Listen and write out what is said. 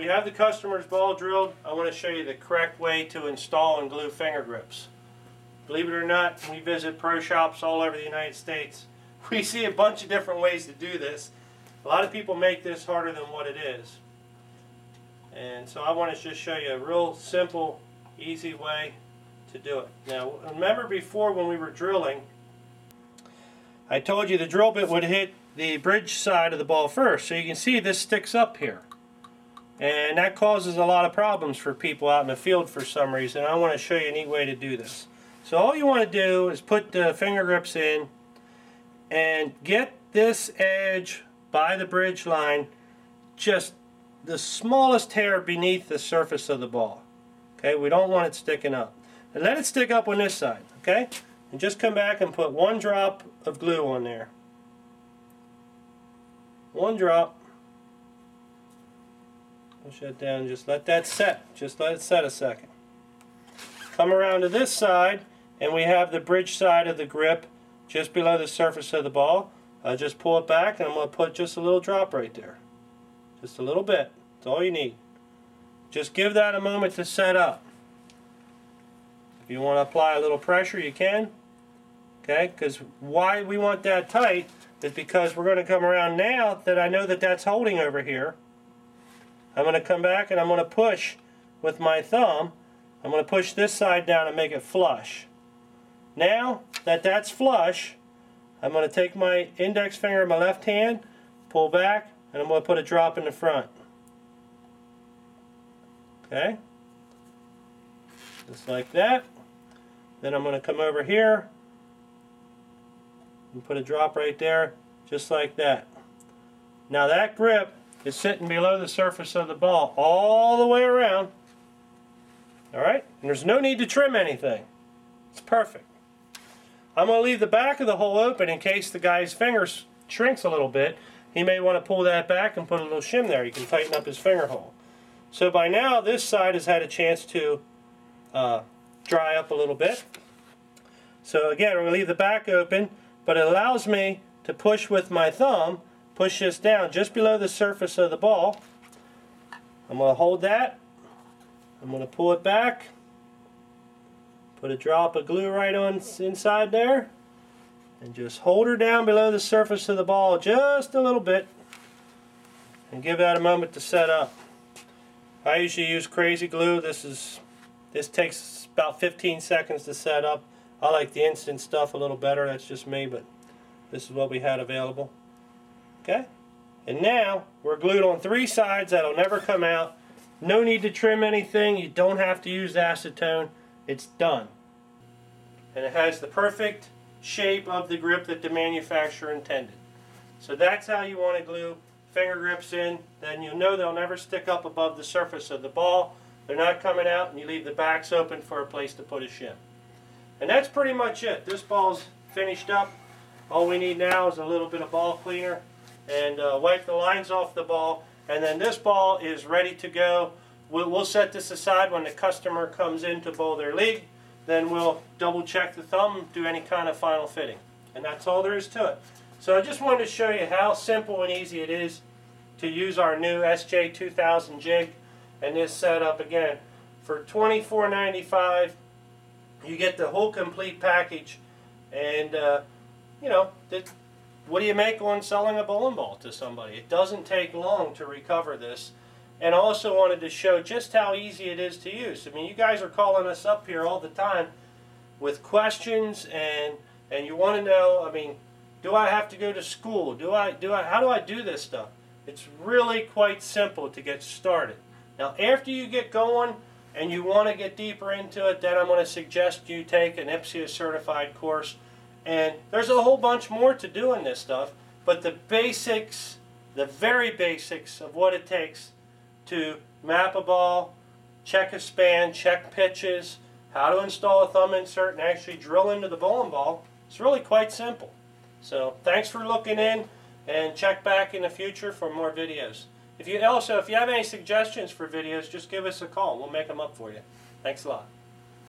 we have the customer's ball drilled, I want to show you the correct way to install and glue finger grips. Believe it or not, we visit pro shops all over the United States. We see a bunch of different ways to do this. A lot of people make this harder than what it is. And so I want to just show you a real simple, easy way to do it. Now, remember before when we were drilling, I told you the drill bit would hit the bridge side of the ball first. So you can see this sticks up here. And that causes a lot of problems for people out in the field for some reason. I want to show you a neat way to do this. So all you want to do is put the finger grips in and get this edge by the bridge line just the smallest hair beneath the surface of the ball. Okay, we don't want it sticking up. And let it stick up on this side, okay? And just come back and put one drop of glue on there. One drop. Push that down, just let that set. Just let it set a second. Come around to this side, and we have the bridge side of the grip just below the surface of the ball. I just pull it back, and I'm going to put just a little drop right there. Just a little bit. That's all you need. Just give that a moment to set up. If you want to apply a little pressure, you can. Okay, because why we want that tight is because we're going to come around now that I know that that's holding over here. I'm going to come back and I'm going to push with my thumb. I'm going to push this side down and make it flush. Now that that's flush, I'm going to take my index finger in my left hand, pull back, and I'm going to put a drop in the front. Okay? Just like that. Then I'm going to come over here and put a drop right there, just like that. Now that grip is sitting below the surface of the ball all the way around. Alright? And there's no need to trim anything. It's perfect. I'm going to leave the back of the hole open in case the guy's fingers shrinks a little bit. He may want to pull that back and put a little shim there. He can tighten up his finger hole. So by now this side has had a chance to uh, dry up a little bit. So again, I'm going to leave the back open, but it allows me to push with my thumb, push this down just below the surface of the ball. I'm going to hold that. I'm going to pull it back. Put a drop of glue right on inside there. And just hold her down below the surface of the ball just a little bit. And give that a moment to set up. I usually use crazy glue. This is this takes about 15 seconds to set up. I like the instant stuff a little better. That's just me, but this is what we had available. Okay? And now we're glued on three sides. That'll never come out. No need to trim anything. You don't have to use acetone. It's done. And it has the perfect shape of the grip that the manufacturer intended. So that's how you want to glue finger grips in, then you know they'll never stick up above the surface of the ball. They're not coming out and you leave the backs open for a place to put a shim. And that's pretty much it. This ball's finished up. All we need now is a little bit of ball cleaner and uh, wipe the lines off the ball. And then this ball is ready to go. We'll, we'll set this aside when the customer comes in to bowl their league. Then we'll double check the thumb, do any kind of final fitting. And that's all there is to it. So I just wanted to show you how simple and easy it is to use our new SJ2000 jig and this setup again for $24.95 you get the whole complete package and uh, you know what do you make on selling a bowling ball to somebody it doesn't take long to recover this and also wanted to show just how easy it is to use I mean you guys are calling us up here all the time with questions and and you want to know I mean do I have to go to school? Do I do I how do I do this stuff? It's really quite simple to get started. Now after you get going and you want to get deeper into it, then I'm going to suggest you take an IPSIA certified course. And there's a whole bunch more to doing this stuff, but the basics, the very basics of what it takes to map a ball, check a span, check pitches, how to install a thumb insert and actually drill into the bowling ball, it's really quite simple. So thanks for looking in and check back in the future for more videos. If you also, if you have any suggestions for videos, just give us a call. We'll make them up for you. Thanks a lot.